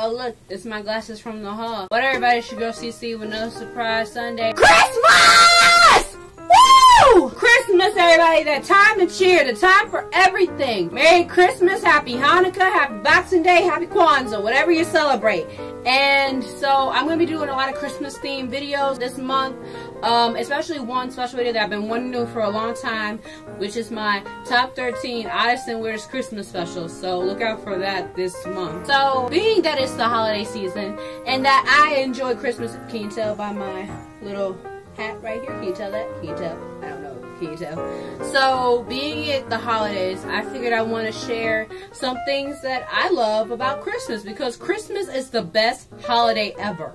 Oh look, it's my glasses from the hall. But everybody should go CC with no surprise Sunday. Christmas! Woo! Christmas, everybody. The time to cheer. The time for everything. Merry Christmas, Happy Hanukkah, Happy Boxing Day, Happy Kwanzaa, whatever you celebrate. And so I'm going to be doing a lot of Christmas themed videos this month. Um, especially one special video that I've been wanting to do for a long time, which is my top 13 oddest and weirdest Christmas specials. So look out for that this month. So being that it's the holiday season and that I enjoy Christmas, can you tell by my little hat right here? Can you tell that? Can you tell? So, being it the holidays, I figured I want to share some things that I love about Christmas because Christmas is the best holiday ever.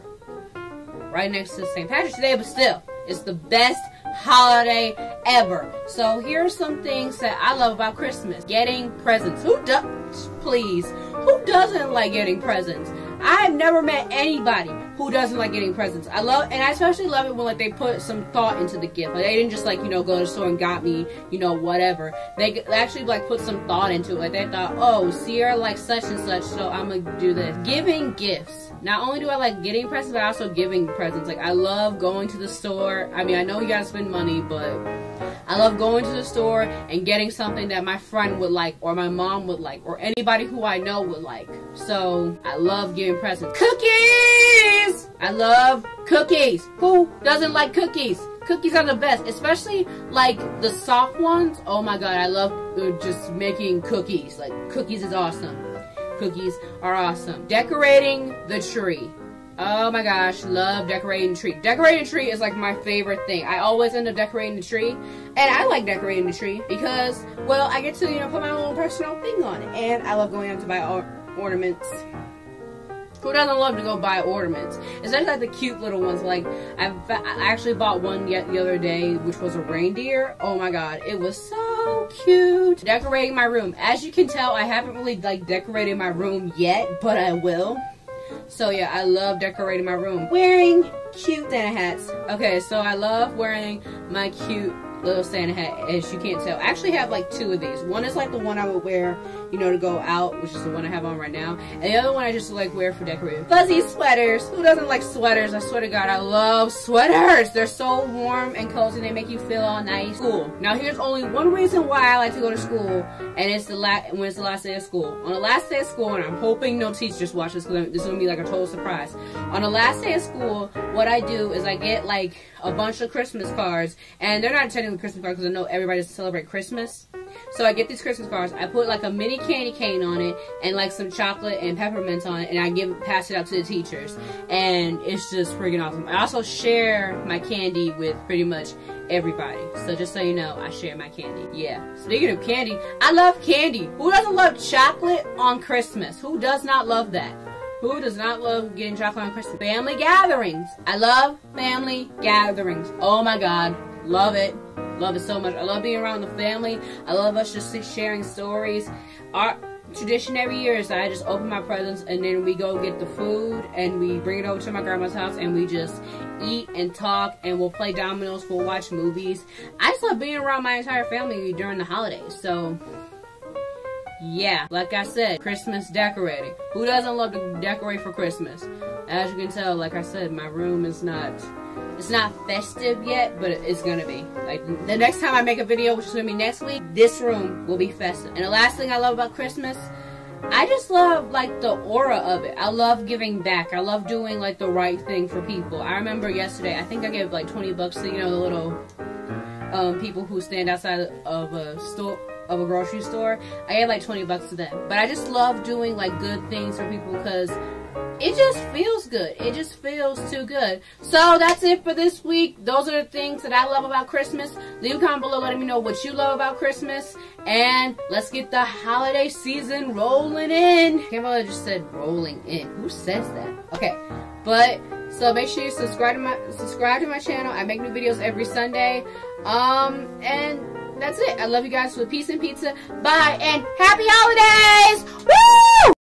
Right next to St. Patrick's Day, but still, it's the best holiday ever. So, here are some things that I love about Christmas. Getting presents. Who does, please, who doesn't like getting presents? I have never met anybody who doesn't like getting presents. I love, and I especially love it when like they put some thought into the gift. Like they didn't just like you know go to the store and got me you know whatever. They actually like put some thought into it. Like they thought, oh, Sierra likes such and such, so I'm gonna do this. Giving gifts. Not only do I like getting presents, but also giving presents. Like I love going to the store. I mean, I know you gotta spend money, but I love going to the store and getting something that my friend would like, or my mom would like, or anybody who I know would like. So I love giving presents. Cookies! I love cookies. Who doesn't like cookies? Cookies are the best, especially like the soft ones. Oh my god, I love uh, just making cookies. Like cookies is awesome. Cookies are awesome. Decorating the tree. Oh my gosh, love decorating the tree. Decorating the tree is like my favorite thing. I always end up decorating the tree. And I like decorating the tree because, well, I get to, you know, put my own personal thing on it. And I love going out to buy or ornaments. Who doesn't love to go buy ornaments? Especially like the cute little ones. Like, I've, I actually bought one yet the other day, which was a reindeer. Oh my god, it was so cute. Decorating my room. As you can tell, I haven't really, like, decorated my room yet, but I will. So yeah, I love decorating my room. Wearing cute Santa hats. Okay, so I love wearing my cute little Santa hat, as you can't tell. I actually have like two of these. One is like the one I would wear, you know, to go out, which is the one I have on right now. And the other one I just like wear for decorating. Fuzzy sweaters. Who doesn't like sweaters? I swear to God, I love sweaters. They're so warm and cozy. They make you feel all nice. Cool. Now here's only one reason why I like to go to school, and it's the last when it's the last day of school. On the last day of school, and I'm hoping no teachers watch this because this is gonna be like a total surprise. On the last day of school, what I do is I get like a bunch of Christmas cards, and they're not technically Christmas cards because I know everybody doesn't celebrate Christmas. So I get these Christmas cards. I put like a mini candy cane on it and like some chocolate and peppermints on it, and I give pass it out to the teachers, and it's just freaking awesome. I also share my candy with pretty much everybody. So just so you know, I share my candy. Yeah. Speaking of candy, I love candy. Who doesn't love chocolate on Christmas? Who does not love that? Who does not love getting chocolate on Christmas? Family gatherings. I love family gatherings. Oh my god. Love it. Love it so much. I love being around the family. I love us just sharing stories. Our tradition every year is I just open my presents and then we go get the food and we bring it over to my grandma's house and we just eat and talk and we'll play dominoes, we'll watch movies. I just love being around my entire family during the holidays. So yeah, like I said, Christmas decorating. Who doesn't love to decorate for Christmas? As you can tell, like I said, my room is not, it's not festive yet, but it's gonna be. Like, the next time I make a video, which is gonna be next week, this room will be festive. And the last thing I love about Christmas, I just love, like, the aura of it. I love giving back. I love doing, like, the right thing for people. I remember yesterday, I think I gave, like, 20 bucks to, you know, the little um, people who stand outside of a store of a grocery store, I gave like 20 bucks to them. But I just love doing like good things for people because it just feels good. It just feels too good. So that's it for this week. Those are the things that I love about Christmas. Leave a comment below letting me know what you love about Christmas. And let's get the holiday season rolling in. I can't believe I just said rolling in. Who says that? Okay. But so make sure you subscribe to my subscribe to my channel. I make new videos every Sunday. Um and that's it. I love you guys with peace and pizza. Bye and happy holidays! Woo!